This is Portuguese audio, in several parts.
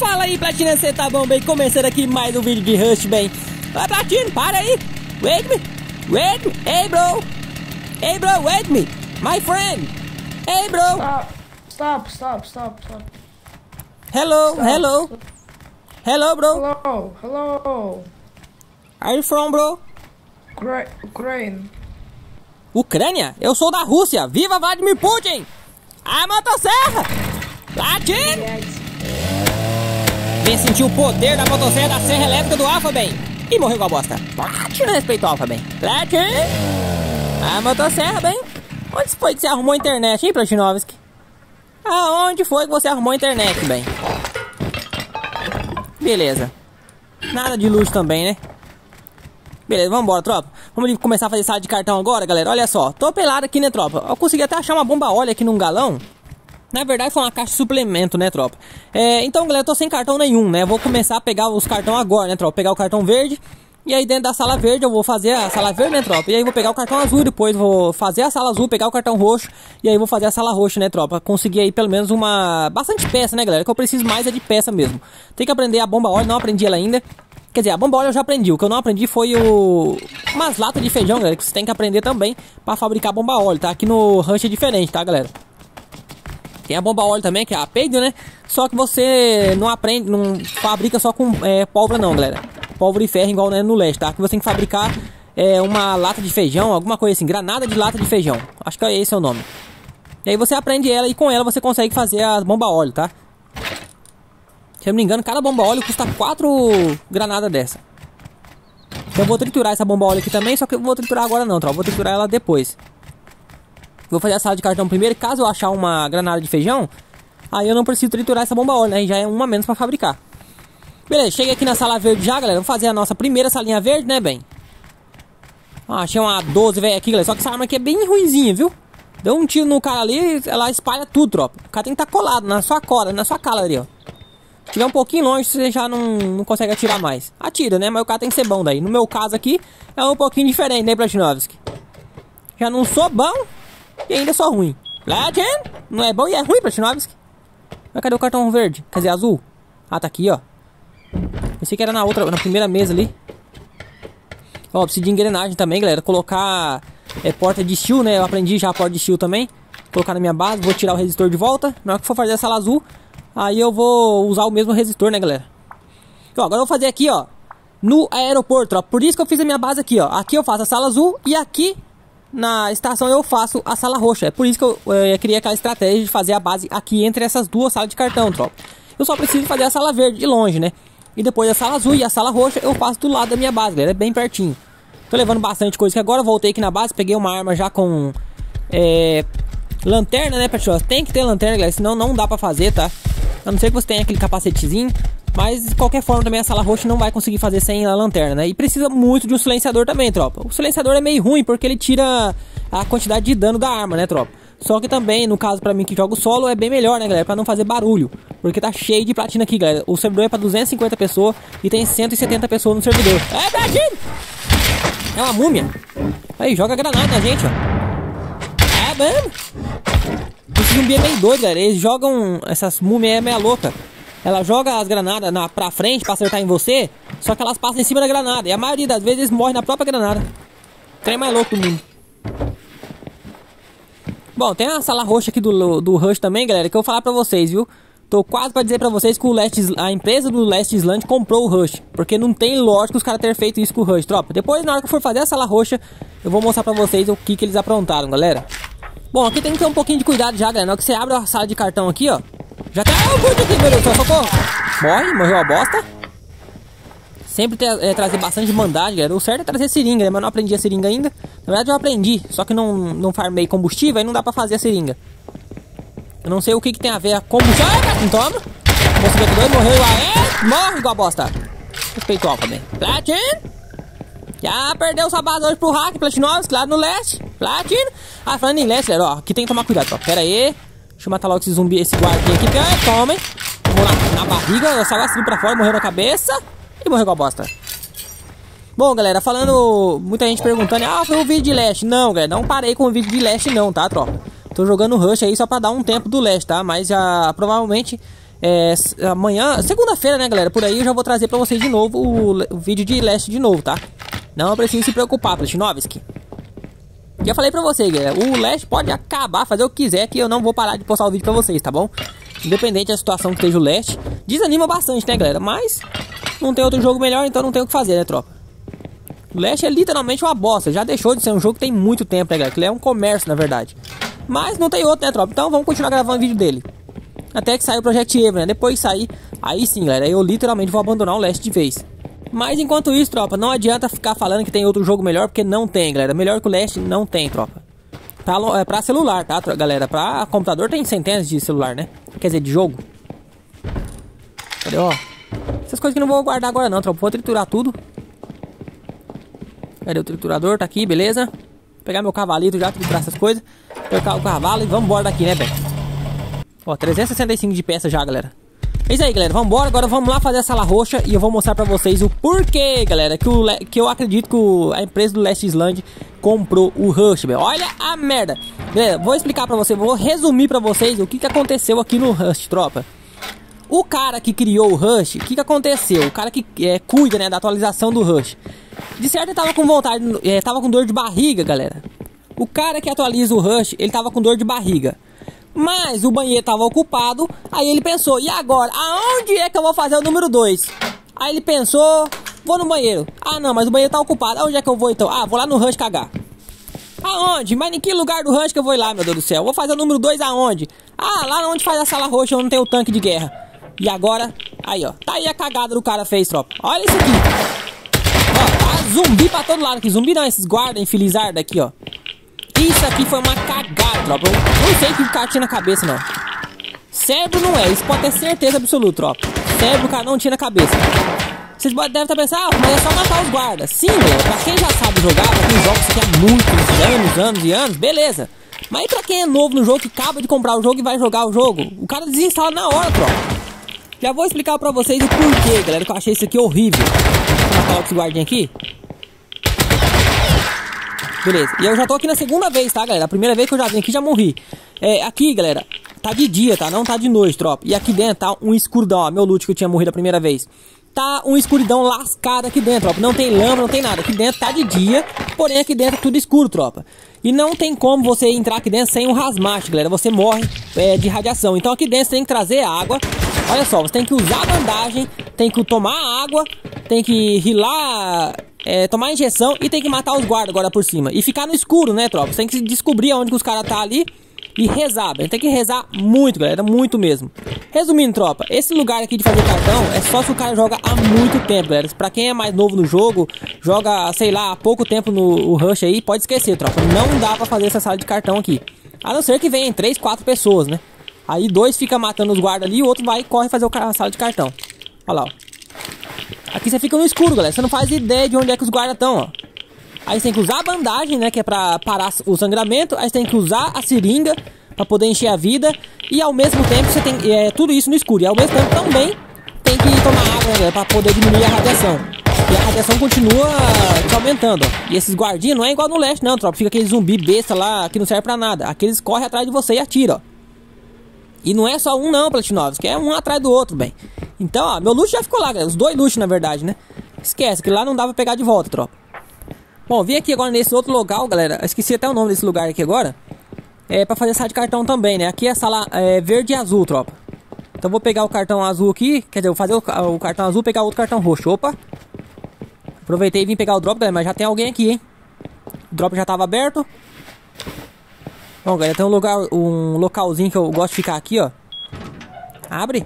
Fala aí, Platina, você tá bom, bem? Começando aqui mais um vídeo de Rush, bem. Vai, Platino, para aí. Wait me. Wait me. Hey, bro. Hey, bro, wait me. My friend. Hey, bro. Stop, stop, stop, stop. Hello, Stop. hello. Hello, bro. Hello, hello. Are you from, bro? Gra Ukraine. Ucrânia? Eu sou da Rússia. Viva Vladimir Putin! A motosserra! Platin! Vem sentir o poder da motosserra da serra elétrica do Alpha, bem. E morreu com a bosta. Platin respeito ao Alpha, bem. Platin! A motosserra, bem. Onde foi que você arrumou a internet, hein, Platinovski? Aonde foi que você arrumou a internet, bem? Beleza. Nada de luxo também, né? Beleza, vambora, tropa. Vamos começar a fazer sala de cartão agora, galera. Olha só, tô pelado aqui, né, tropa? Eu consegui até achar uma bomba óleo aqui num galão. Na verdade, foi uma caixa de suplemento, né, tropa? É, então, galera, eu tô sem cartão nenhum, né? Vou começar a pegar os cartão agora, né, tropa? Pegar o cartão verde. E aí, dentro da sala verde, eu vou fazer a sala verde, né, tropa? E aí, vou pegar o cartão azul, depois vou fazer a sala azul, pegar o cartão roxo. E aí, vou fazer a sala roxa, né, tropa? Conseguir aí, pelo menos, uma... Bastante peça, né, galera? Que eu preciso mais é de peça mesmo. Tem que aprender a bomba óleo, não aprendi ela ainda. Quer dizer, a bomba óleo eu já aprendi. O que eu não aprendi foi o... Umas latas de feijão, galera, que você tem que aprender também pra fabricar bomba óleo, tá? Aqui no Rush é diferente, tá, galera? Tem a bomba óleo também, que é a peido, né? Só que você não aprende, não fabrica só com é, pólvora não, galera. Pólvora e ferro igual né, no leste, tá? Que você tem que fabricar é, uma lata de feijão, alguma coisa assim. Granada de lata de feijão. Acho que é esse é o nome. E aí você aprende ela e com ela você consegue fazer a bomba óleo, tá? Se eu não me engano, cada bomba óleo custa 4 granadas dessa. Então eu vou triturar essa bomba óleo aqui também, só que eu vou triturar agora não, tropa. Vou triturar ela depois. Vou fazer a sala de cartão primeiro, caso eu achar uma granada de feijão, aí eu não preciso triturar essa bomba óleo, né? Já é uma menos pra fabricar. Beleza, cheguei aqui na sala verde já, galera. Vamos fazer a nossa primeira salinha verde, né, bem? Ah, achei uma 12, velho, aqui, galera. Só que essa arma aqui é bem ruimzinha, viu? Deu um tiro no cara ali, ela espalha tudo, tropa. O cara tem que estar tá colado na sua cola, na sua cala ali, ó. Se tiver um pouquinho longe, você já não, não consegue atirar mais. Atira, né? Mas o cara tem que ser bom daí. No meu caso aqui, é um pouquinho diferente, né, Platinovski? Já não sou bom e ainda sou ruim. Platin, não é bom e é ruim, Platinovski. Mas cadê o cartão verde? Quer dizer, azul? Ah, tá aqui, ó. Pensei que era na outra, na primeira mesa ali. Ó, preciso de engrenagem também, galera. Colocar é, porta de steel, né? Eu aprendi já a porta de steel também. Colocar na minha base, vou tirar o resistor de volta. Na hora que for fazer a sala azul, aí eu vou usar o mesmo resistor, né, galera? Agora eu vou fazer aqui, ó. No aeroporto, ó. Por isso que eu fiz a minha base aqui, ó. Aqui eu faço a sala azul e aqui na estação eu faço a sala roxa. É por isso que eu, eu criei aquela estratégia de fazer a base aqui entre essas duas salas de cartão, tropa. Eu só preciso fazer a sala verde de longe, né? E depois a sala azul e a sala roxa eu faço do lado da minha base, galera. É bem pertinho. Tô levando bastante coisa que agora voltei aqui na base, peguei uma arma já com é, lanterna, né, pessoal? Tem que ter lanterna, galera, senão não dá pra fazer, tá? A não ser que você tenha aquele capacetezinho. Mas de qualquer forma também a sala roxa não vai conseguir fazer sem a lanterna, né? E precisa muito de um silenciador também, tropa. O silenciador é meio ruim porque ele tira a quantidade de dano da arma, né, tropa? Só que também, no caso pra mim que jogo solo, é bem melhor, né, galera? Pra não fazer barulho. Porque tá cheio de platina aqui, galera. O servidor é pra 250 pessoas e tem 170 pessoas no servidor. É, platina! É uma múmia. Aí, joga granada na gente, ó. É, mano. Esse zumbi é meio doido, galera. Eles jogam... Essas múmias é meia louca. Ela joga as granadas na, pra frente pra acertar em você, só que elas passam em cima da granada. E a maioria das vezes eles morrem na própria granada. Trem mais louco do mundo. Bom, tem a sala roxa aqui do, do Rush também, galera, que eu vou falar pra vocês, viu? Tô quase pra dizer pra vocês que o Last, a empresa do Last Island comprou o Rush. Porque não tem lógico os caras terem feito isso com o Rush, tropa. Depois, na hora que eu for fazer a sala roxa, eu vou mostrar pra vocês o que, que eles aprontaram, galera. Bom, aqui tem que ter um pouquinho de cuidado já, galera. Na hora que você abre a sala de cartão aqui, ó. Já tá... Ah, o aqui, meu Deus, socorro. Morre, morreu a bosta. Sempre ter, é, trazer bastante galera. O certo é trazer seringa, né? Mas não aprendi a seringa ainda. Na verdade eu aprendi, só que não, não farmei combustível, aí não dá pra fazer a seringa. Eu não sei o que, que tem a ver a combustível. Ah, toma. 52 morreu lá. É, morre igual a bosta. Respeito alfa, bem. Platin. Já perdeu sua base hoje pro hack, Platinovski, lá no leste. Platino. Ah, falando em leste, galera, ó. Aqui tem que tomar cuidado, ó. Pera aí. Deixa eu matar logo esse zumbi, esse guardinha aqui. Ah, toma, hein. Vou na, na barriga, só gastando pra fora, morreu na cabeça. E morreu com a bosta. Bom, galera, falando... Muita gente perguntando, ah, foi um vídeo de leste. Não, galera, não parei com o vídeo de leste não, tá, tropa? Tô jogando Rush aí só pra dar um tempo do leste, tá? Mas já, provavelmente, É, amanhã, segunda-feira, né, galera? Por aí eu já vou trazer pra vocês de novo o, o vídeo de leste de novo, tá? Não precisa se preocupar, Platinovski. Já falei pra vocês, galera. O leste pode acabar, fazer o que quiser, que eu não vou parar de postar o vídeo pra vocês, tá bom? Independente da situação que esteja o leste. Desanima bastante, né, galera? Mas não tem outro jogo melhor, então não tem o que fazer, né, tropa? O leste é literalmente uma bosta. Já deixou de ser um jogo que tem muito tempo, né, galera? Que é um comércio, na verdade. Mas não tem outro, né, tropa? Então vamos continuar gravando o vídeo dele. Até que sair o Project Evo, né? Depois de sair, aí sim, galera, eu literalmente vou abandonar o leste de vez. Mas enquanto isso, tropa, não adianta ficar falando que tem outro jogo melhor, porque não tem, galera. Melhor que o leste não tem, tropa. Pra, é pra celular, tá, galera? Pra computador tem centenas de celular, né? Quer dizer, de jogo. Cadê, ó? Essas coisas que não vou guardar agora não, tropa. Vou triturar tudo. Cadê o triturador? Tá aqui, beleza? Vou pegar meu cavalito já, triturar essas coisas. Trocar o cavalo e vamos embora daqui, né, velho? Ó, 365 de peça já, galera. É isso aí, galera. Vamos embora. Agora vamos lá fazer a sala roxa e eu vou mostrar pra vocês o porquê, galera, que, o, que eu acredito que o, a empresa do Last Island comprou o Rush. Olha a merda. Galera, vou explicar pra vocês, vou resumir pra vocês o que, que aconteceu aqui no Rush, tropa. O cara que criou o Rush, o que, que aconteceu? O cara que é, cuida, né, da atualização do Rush. De certo ele tava com vontade, é, tava com dor de barriga, galera. O cara que atualiza o Rush, ele tava com dor de barriga. Mas o banheiro estava ocupado. Aí ele pensou: e agora? Aonde é que eu vou fazer o número 2? Aí ele pensou: vou no banheiro. Ah, não, mas o banheiro está ocupado. Aonde é que eu vou então? Ah, vou lá no rancho cagar. Aonde? Mas em que lugar do rancho que eu vou ir lá, meu Deus do céu? Vou fazer o número 2 aonde? Ah, lá onde faz a sala roxa, onde tem o tanque de guerra. E agora, aí ó, tá aí a cagada do cara fez, tropa. Olha isso aqui. Ó, tá zumbi pra todo lado aqui. Zumbi não, esses guarda infilizarda aqui, ó. Isso aqui foi uma cagada, tropa. Eu não sei que o cara tinha na cabeça, não. Cérebro não é, isso pode ter certeza absoluta, tropa. Cérebro o cara não tinha na cabeça. Vocês devem estar pensando, ah, mas é só matar os guardas. Sim, galera, pra quem já sabe jogar, pra quem joga isso aqui há muitos anos, anos e anos, beleza. Mas pra quem é novo no jogo, que acaba de comprar o jogo e vai jogar o jogo? O cara desinstala na hora, tropa. Já vou explicar pra vocês o porquê, galera, que eu achei isso aqui horrível. Vou matar esse guardinha aqui. Beleza. E eu já tô aqui na segunda vez, tá, galera? A primeira vez que eu já vim aqui, já morri. É, aqui, galera, tá de dia, tá? Não tá de noite, tropa. E aqui dentro tá um escuridão, ó. Meu loot que eu tinha morrido a primeira vez. Tá um escuridão lascado aqui dentro, tropa. Não tem lâmpada, não tem nada. Aqui dentro tá de dia, porém aqui dentro é tudo escuro, tropa. E não tem como você entrar aqui dentro sem um rasmate, galera. Você morre é, de radiação. Então aqui dentro você tem que trazer água. Olha só, você tem que usar bandagem, tem que tomar água, tem que rilar é, tomar injeção e tem que matar os guardas agora por cima. E ficar no escuro, né, tropa? Você tem que descobrir onde que os caras tá ali e rezar. Tem que rezar muito, galera, muito mesmo. Resumindo, tropa, esse lugar aqui de fazer cartão é só se o cara joga há muito tempo, galera. Pra quem é mais novo no jogo, joga, sei lá, há pouco tempo no Rush aí, pode esquecer, tropa. Não dá pra fazer essa sala de cartão aqui. A não ser que venham 3, 4 pessoas, né? Aí dois fica matando os guardas ali e o outro vai e corre fazer a sala de cartão. Olha lá, ó. Aqui você fica no escuro, galera. Você não faz ideia de onde é que os guardas estão, ó. Aí você tem que usar a bandagem, né? Que é pra parar o sangramento. Aí você tem que usar a seringa pra poder encher a vida. E ao mesmo tempo você tem é, tudo isso no escuro. E ao mesmo tempo também tem que tomar água, né, pra poder diminuir a radiação. E a radiação continua aumentando, ó. E esses guardinhas não é igual no leste, não, tropa. Fica aquele zumbi besta lá que não serve pra nada. Aqueles correm atrás de você e atiram, ó. E não é só um não, Platinovos, que é um atrás do outro, bem. Então, ó, meu luxo já ficou lá, galera. Os dois luxos, na verdade, né? Esquece, que lá não dava pra pegar de volta, tropa. Bom, vim aqui agora nesse outro local, galera. esqueci até o nome desse lugar aqui agora. É pra fazer sala de cartão também, né? Aqui é sala é, verde e azul, tropa. Então vou pegar o cartão azul aqui. Quer dizer, vou fazer o, o cartão azul pegar outro cartão roxo. Opa! Aproveitei e vim pegar o drop, galera, mas já tem alguém aqui, hein? O drop já tava aberto. Bom, galera, tem um lugar, um localzinho que eu gosto de ficar aqui, ó. Abre.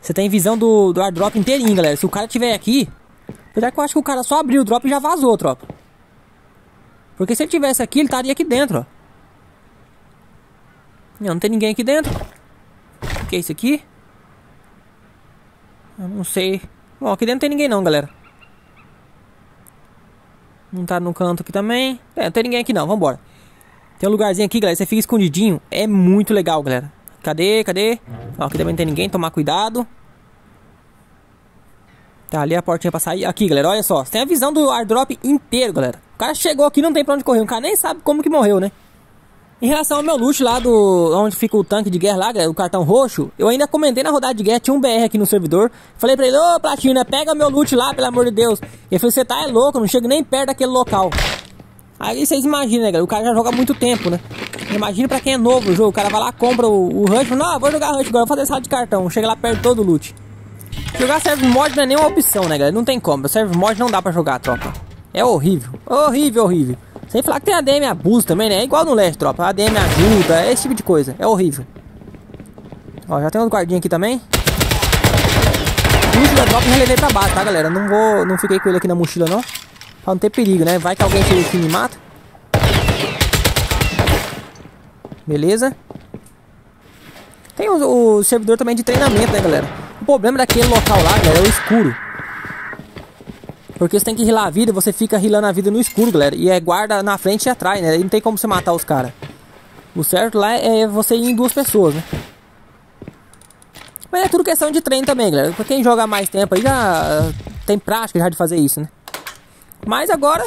Você tem visão do, do airdrop inteirinho, galera. Se o cara tiver aqui... Apesar que eu acho que o cara só abriu o drop e já vazou, tropa. Porque se ele tivesse aqui, ele estaria aqui dentro, ó. Não, não tem ninguém aqui dentro. O que é isso aqui? Eu não sei. Bom, aqui dentro não tem ninguém não, galera. Não tá no canto aqui também. É, não tem ninguém aqui não, vambora. Tem um lugarzinho aqui, galera, você fica escondidinho. É muito legal, galera. Cadê, cadê? Ó, aqui também não tem ninguém, tomar cuidado. Tá, ali a portinha pra sair. Aqui, galera, olha só. Você tem a visão do airdrop inteiro, galera. O cara chegou aqui não tem pra onde correr. O cara nem sabe como que morreu, né? Em relação ao meu luxo lá do. onde fica o tanque de guerra lá, o cartão roxo, eu ainda comentei na rodada de guerra, tinha um BR aqui no servidor. Falei pra ele, ô Platina, pega meu loot lá, pelo amor de Deus. Ele falou, você tá é louco, não chega nem perto daquele local. Aí vocês imaginam, né, galera? O cara já joga muito tempo, né? Imagina pra quem é novo o jogo, o cara vai lá, compra o, o Rush, não, vou jogar Rush agora, vou fazer sala de cartão, chega lá perto todo o loot. Jogar serve mod não é nenhuma opção, né, galera? Não tem como, serve mod não dá pra jogar, tropa. É horrível, horrível, horrível. Sem falar que tem ADM abuso também, né? É igual no leste, tropa. ADM ajuda, é esse tipo de coisa. É horrível. Ó, já tem outro guardinha aqui também. Luxo da tropa já levei pra base, tá, galera? Não vou... Não fiquei com ele aqui na mochila, não. Pra não ter perigo, né? Vai que alguém chega aqui e me mata. Beleza. Tem o, o servidor também de treinamento, né, galera? O problema daquele local lá, galera, é o escuro. Porque você tem que rilar a vida, você fica rilando a vida no escuro, galera. E é guarda na frente e atrás, né? E não tem como você matar os caras. O certo lá é você ir em duas pessoas, né? Mas é tudo questão de treino também, galera. Pra quem joga mais tempo aí já tem prática já de fazer isso, né? Mas agora,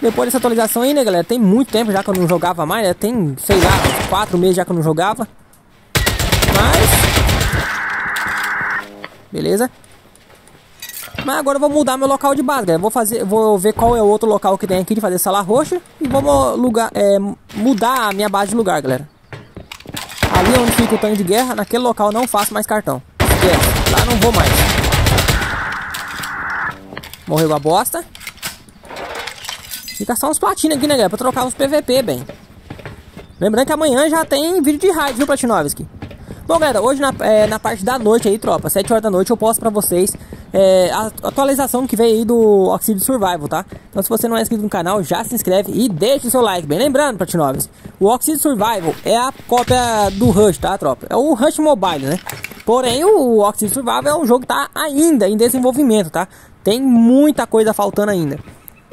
depois dessa atualização aí, né, galera? Tem muito tempo já que eu não jogava mais, né? Tem, sei lá, quatro meses já que eu não jogava. Mas... Beleza? Mas agora eu vou mudar meu local de base, galera. Vou fazer, vou ver qual é o outro local que tem aqui de fazer sala roxa e vou lugar, é, mudar a minha base de lugar, galera. Ali onde fica o tanque de guerra, naquele local não faço mais cartão. Esquece, lá não vou mais. Morreu a bosta. Fica só uns platina aqui, né, galera? Pra trocar os PVP, bem. Lembrando que amanhã já tem vídeo de raid, viu, Platinovski? Bom, galera, hoje na, é, na parte da noite aí, tropa, 7 horas da noite, eu posto pra vocês é, a atualização que veio aí do Oxide Survival, tá? Então se você não é inscrito no canal, já se inscreve e deixa o seu like. Bem lembrando, Platinovs, o Oxide Survival é a cópia do Rush, tá, tropa? É o Rush Mobile, né? Porém, o Oxide Survival é um jogo que tá ainda em desenvolvimento, tá? Tem muita coisa faltando ainda.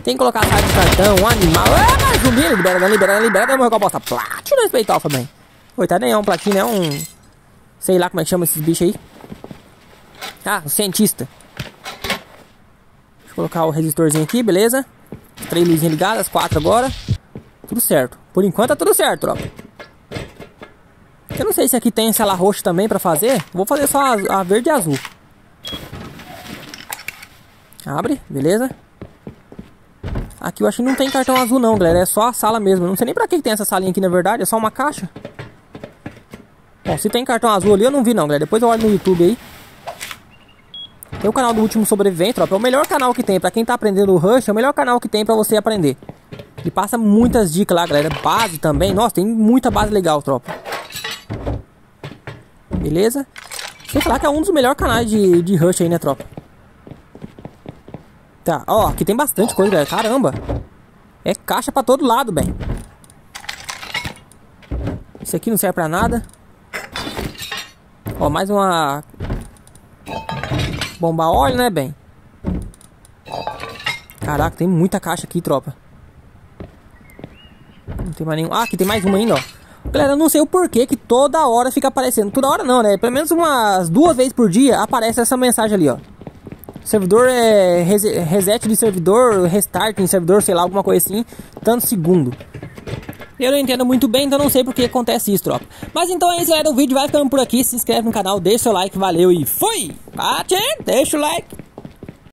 Tem que colocar a de cartão, um animal. É, mas zumbi, libera, libera, libera, morreu com a bosta. Platina respeito alfa, bem. Coitado, nem é um platina, é um... Sei lá como é que chama esses bichos aí. Ah, o cientista. Deixa eu colocar o resistorzinho aqui, beleza? Três luzinhas ligadas, quatro agora. Tudo certo. Por enquanto tá tudo certo, tropa. Eu não sei se aqui tem cela roxa também pra fazer. Vou fazer só a, a verde e azul. Abre, beleza? Aqui eu acho que não tem cartão azul não, galera. É só a sala mesmo. Não sei nem pra que tem essa salinha aqui, na verdade. É só uma caixa. Bom, se tem cartão azul ali, eu não vi não, galera. Depois eu olho no YouTube aí. Tem o canal do Último Sobrevivente, tropa. É o melhor canal que tem. Pra quem tá aprendendo o Rush, é o melhor canal que tem pra você aprender. Ele passa muitas dicas lá, galera. Base também. Nossa, tem muita base legal, tropa. Beleza? Sem falar que é um dos melhores canais de, de Rush aí, né, tropa? Tá, ó, aqui tem bastante coisa, galera. Caramba. É caixa pra todo lado, bem. Isso aqui não serve pra nada. Ó, mais uma... Bomba óleo, né, bem? Caraca, tem muita caixa aqui, tropa. Não tem mais nenhum... Ah, aqui tem mais uma ainda, ó. Galera, eu não sei o porquê que toda hora fica aparecendo. Toda hora não, né? Pelo menos umas duas vezes por dia aparece essa mensagem ali, ó. Servidor é reset de servidor, restart em servidor, sei lá, alguma coisa assim, tanto segundo. Eu não entendo muito bem, então não sei porque acontece isso, tropa. Mas então é isso, galera. O vídeo vai ficando por aqui. Se inscreve no canal, deixa o like, valeu e fui! Bate, deixa o like.